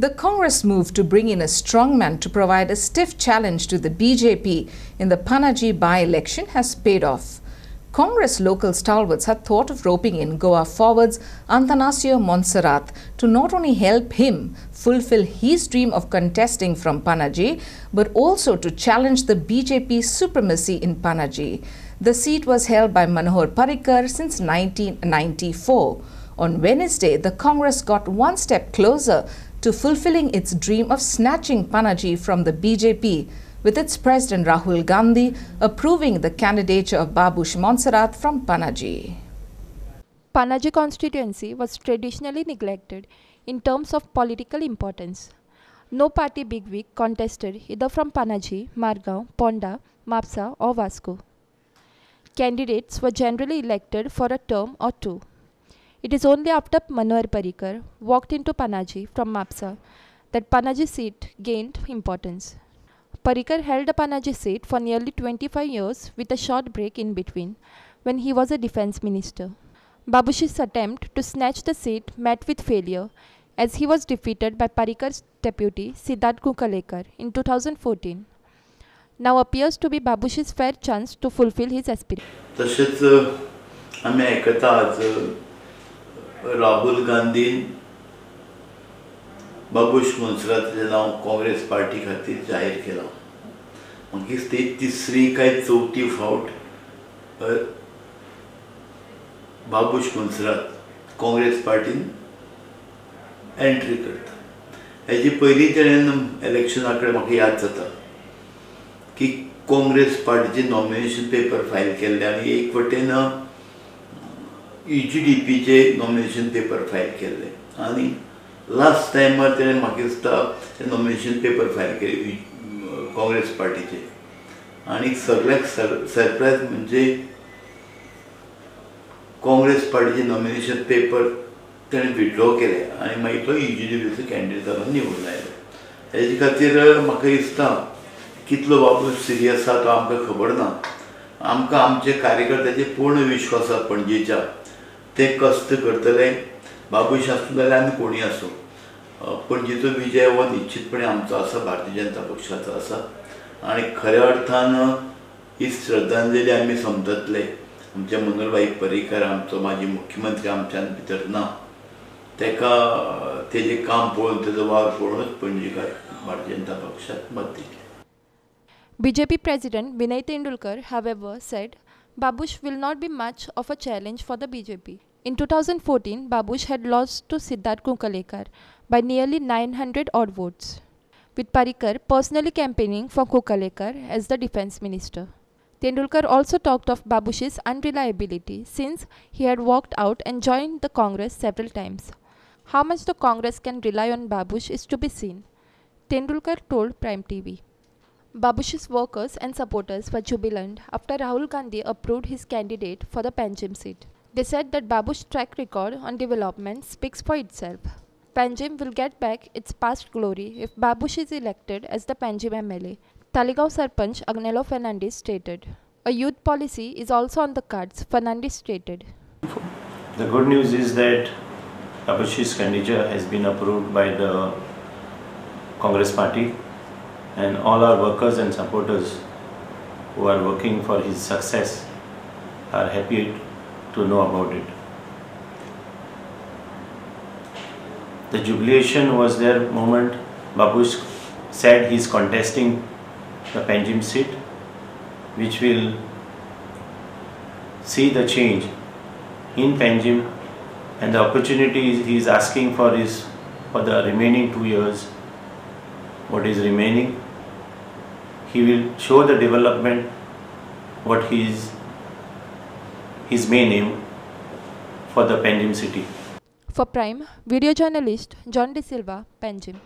The Congress move to bring in a strongman to provide a stiff challenge to the BJP in the Panaji by-election has paid off. Congress local stalwarts had thought of roping in Goa forwards Atanasio Monserrate to not only help him fulfill his dream of contesting from Panaji, but also to challenge the BJP supremacy in Panaji. The seat was held by Manohar Parrikar since 1994. On Wednesday, the Congress got one step closer to fulfilling its dream of snatching Panaji from the BJP with its President Rahul Gandhi approving the candidature of Babush Monserrate from Panaji. Panaji constituency was traditionally neglected in terms of political importance. No party bigwig contested either from Panaji, Margao, Ponda, Mapsa or Vasco. Candidates were generally elected for a term or two. It is only after Manohar Parrikar walked into Panaji from Mapsa that Panaji seat gained importance. Parrikar held the Panaji seat for nearly 25 years with a short break in between when he was a defense minister. Babushi's attempt to snatch the seat met with failure as he was defeated by Parrikar's deputy Siddharth Kuncalienker in 2014. Now appears to be Babushi's fair chance to fulfill his aspiration. Rahul Gandhian Babush मुन्सराताचें नांव Congress party खातीर जाहीर म्हाका तिसरी काय चवथी फावट Babush Monserrate Congress पार्टीन एंट्री करता. हेजी पयलीं तेणें इलेक्शना म्हाका याद जाता की काँग्रेस पार्टीचे नॉमिनेशन पेपर केल्ले आनी एक वटेन जी डी पीचे नॉमिनेशन पेपर फायल केल्ले आनी लास्ट टायमार तेणें म्हाका दिसता ते नॉमिनेशन पेपर फायल केले e- काँग्रेस पार्टीचे. आनी सगळ्याक सर सरप्रायज म्हणजे काँग्रेस पार्टीचे नॉमिनेशन पेपर तेणें विड्रॉ केले आनी मागीर तो ई जी डी पीचो कॅन्डिडेट जावन निवडून आयलो हेजे खातीर म्हाका दिसता कितलो बाबू सिरियस आसा तो आमकां खबर ना. आमकां आमचे कार्यकर्त्याचेर पूर्ण विश्वास आसा पणजेच्या ते कश्ट करतले. बाबूश आसूं जाल्यार आनी कोणी आसूं पणजेचो विजय हो निश्चितपणे आमचो आसा भारतीय जनता पक्षाचो आसा आनी खऱ्या अर्थान ही श्रद्धांजली आमी समजतले. आमचे मंगलबाई पर्रीकर आमचो माजी मुख्यमंत्री आमच्यान भितर ना ताका तेजें काम पळोवन तेजो वावर पळोवनूच पणजेकार भारतीय जनता पक्षाक मत दिलें. BJP President Vinay Tendulkar, however, said Babush will not be much of a challenge for the BJP. In 2014, Babush had lost to Siddharth Kuncalienker by nearly 900 odd votes, with Parrikar personally campaigning for Kuncalienker as the defense minister. Tendulkar also talked of Babush's unreliability since he had walked out and joined the Congress several times. How much the Congress can rely on Babush is to be seen. Tendulkar told Prime TV. Babush's workers and supporters were jubilant after Rahul Gandhi approved his candidate for the Panjim seat. They said that Babush's track record on development speaks for itself. Panjim will get back its past glory if Babush is elected as the Panjim MLA. Taligaon Sarpanch Agnello Fernandez stated. A youth policy is also on the cards, Fernandez stated. The good news is that Babush's candidature has been approved by the Congress party and all our workers and supporters who are working for his success are happy to know about it. The jubilation was their moment. Babush said he is contesting the Panjim seat, which will see the change in Panjim and the opportunities he is asking for is for the remaining two years what is remaining. He will show the development what he is his main aim for the Panjim city. For Prime, video journalist John De Silva, Panjim.